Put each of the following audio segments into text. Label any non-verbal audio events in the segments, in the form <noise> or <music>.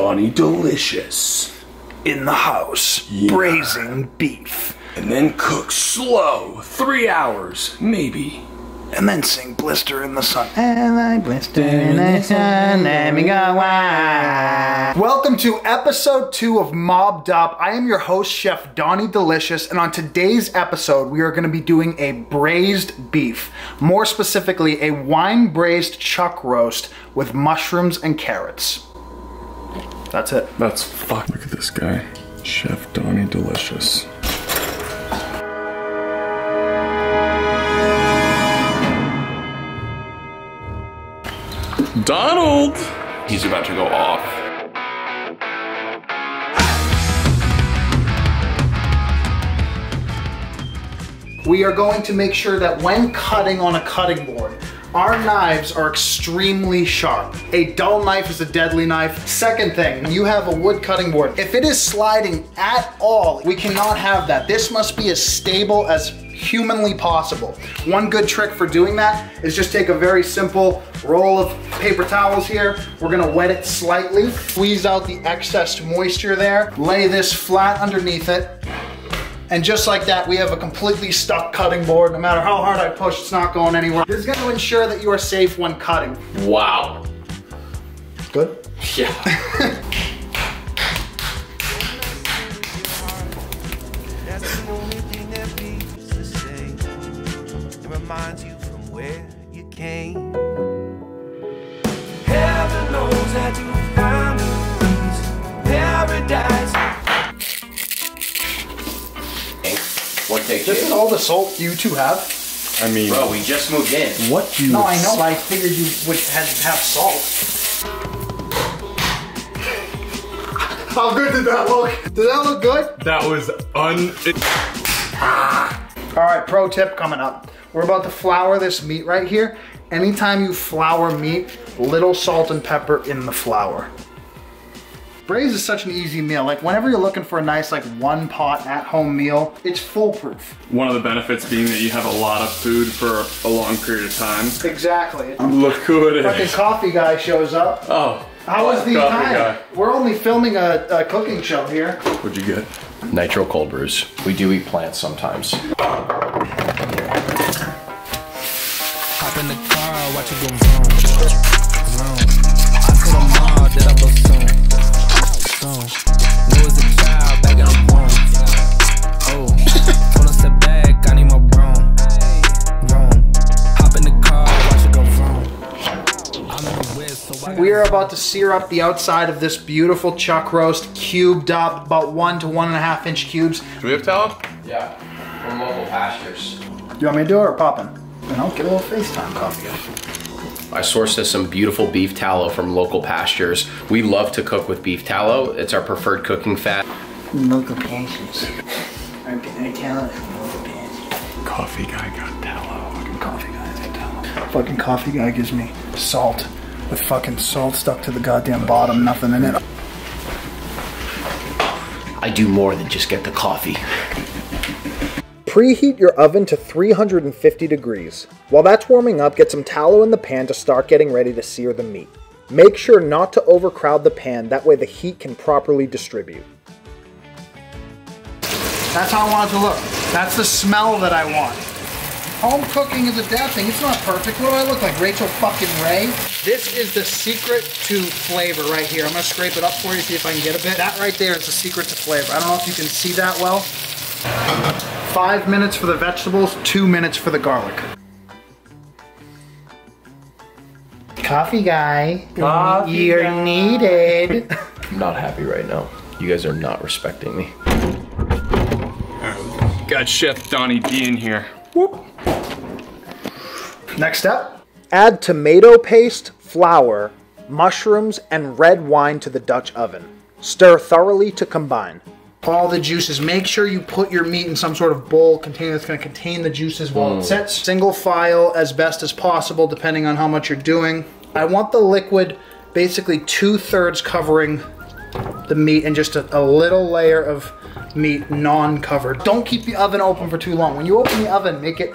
Donny Delicious. In the house, Yeah. braising beef. And then cook slow, three hours, maybe. And then sing Blister in the Sun. And I blister in the sun, let me go wild. Welcome to episode two of Mobbed Up. I am your host, Chef Donny Delicious, and on today's episode, we are going to be doing a braised beef. More specifically, a wine braised chuck roast with mushrooms and carrots. That's it. That's fuck. Look at this guy. Chef Donny Delicious. Donald! He's about to go off. We are going to make sure that when cutting on a cutting board, our knives are extremely sharp. A dull knife is a deadly knife. Second thing, you have a wood cutting board. If it is sliding at all, we cannot have that. This must be as stable as humanly possible. One good trick for doing that is just take a very simple roll of paper towels here. We're gonna wet it slightly, squeeze out the excess moisture there, lay this flat underneath it, and just like that, we have a completely stuck cutting board. No matter how hard I push, it's not going anywhere. This is gonna ensure that you are safe when cutting. Wow. Good? Yeah. That's the only thing that beats the same. It reminds you from where you came. Take This is all the salt you two have. I mean, Bro, we just moved in. what do you No, I know, I figured you would have, have salt. How good did that look? Did that look good? That was un. Ah. All right, pro tip coming up. We're about to flour this meat right here. Anytime you flour meat, little salt and pepper in the flour. Braise is such an easy meal. Like whenever you're looking for a nice like one pot at home meal, it's foolproof. One of the benefits being that you have a lot of food for a long period of time. Exactly. Look who it Fucking coffee guy shows up. Oh. How was the time? guy. We're only filming a, a cooking show here. What'd you get? Nitro cold brews. We do eat plants sometimes. Hop in the car, watch it go vroom, vroom. Are about to sear up the outside of this beautiful chuck roast, cubed up, about one to one and a half inch cubes. Do we have tallow? Yeah. From local pastures. You want me to do it or poppin'? You know, get a little FaceTime coffee guy. I sourced us some beautiful beef tallow from local pastures. We love to cook with beef tallow. It's our preferred cooking fat. Local patience. I, I tell it. Local patience. Coffee guy got tallow. Fucking coffee guy, I tell him. Fucking coffee guy gives me salt. With fucking salt stuck to the goddamn bottom, nothing in it. I do more than just get the coffee. Preheat your oven to 350 degrees. While that's warming up, get some tallow in the pan to start getting ready to sear the meat. Make sure not to overcrowd the pan, that way the heat can properly distribute. That's how I want it to look. That's the smell that I want. Home cooking is a death thing. It's not perfect. What do I look like? Rachael fucking Ray? This is the secret to flavor right here. I'm gonna scrape it up for you, see if I can get a bit. That right there is the secret to flavor. I don't know if you can see that well. Five minutes for the vegetables, two minutes for the garlic. Coffee guy, you're needed. <laughs> I'm not happy right now. You guys are not respecting me. Got Chef Donny D in here. Next step. Add tomato paste, flour, mushrooms, and red wine to the Dutch oven. Stir thoroughly to combine. All the juices. Make sure you put your meat in some sort of bowl container that's going to contain the juices while it mm. sits. Single file as best as possible, depending on how much you're doing. I want the liquid basically two thirds covering the meat and just a, a little layer of meat non-covered. Don't keep the oven open for too long. When you open the oven, make it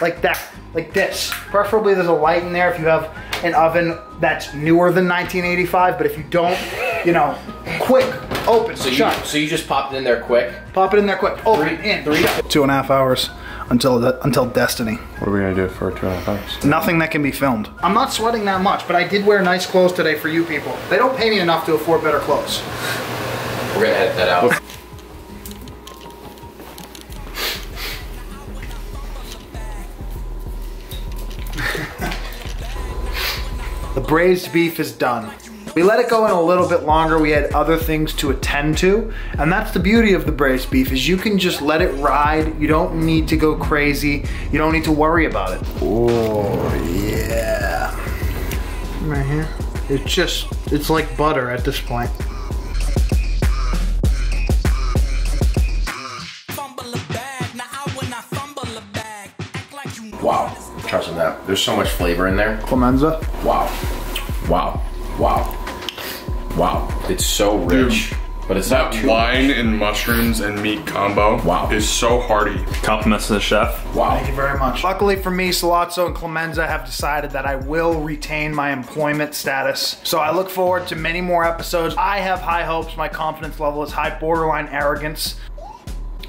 like that, like this. Preferably there's a light in there if you have an oven that's newer than 1985, but if you don't, you know, quick, open, So you, so you just popped it in there quick. Pop it in there quick, open, Three- in, three- shut. Two and a half hours until until Destiny. What are we gonna do for two and a half hours? Nothing that can be filmed. I'm not sweating that much, but I did wear nice clothes today for you people. They don't pay me enough to afford better clothes. We're gonna edit that out. Braised beef is done. We let it go in a little bit longer. We had other things to attend to. And that's the beauty of the braised beef is you can just let it ride. You don't need to go crazy. You don't need to worry about it. Oh, yeah. Right here. It's just, it's like butter at this point. Fumble a bag, now I when I fumble a bag. Act like you Wow. Trust me that. There's so much flavor in there. Clemenza. Wow. Wow. Wow. Wow. It's so rich. But it's not That too wine and mushrooms and meat combo Wow. is so hearty. Compliments to the chef. Wow. Thank you very much. Luckily for me, Salazzo and Clemenza have decided that I will retain my employment status. So I look forward to many more episodes. I have high hopes. My confidence level is high, borderline arrogance.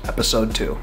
Episode two.